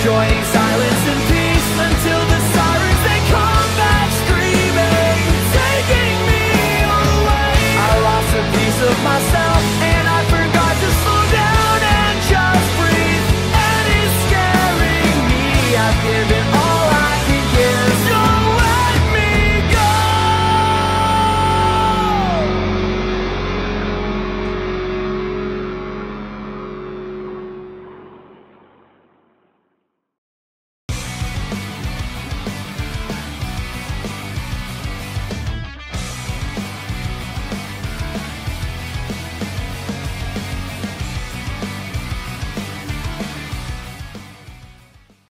enjoying